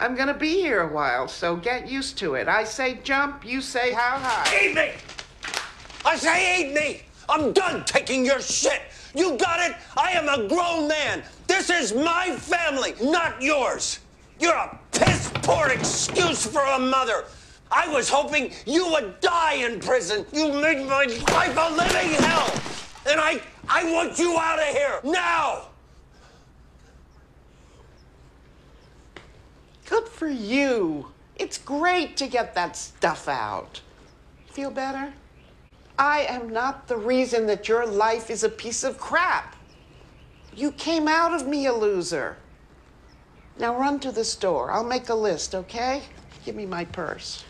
I'm gonna be here a while, so get used to it. I say jump, you say how high. Eat me! I say eat me! I'm done taking your shit! You got it? I am a grown man. This is my family, not yours. You're a piss poor excuse for a mother. I was hoping you would die in prison. You made my life a living hell. And I I want you out of here now. For you. It's great to get that stuff out. Feel better? I am not the reason that your life is a piece of crap. You came out of me a loser. Now run to the store. I'll make a list, okay? Give me my purse.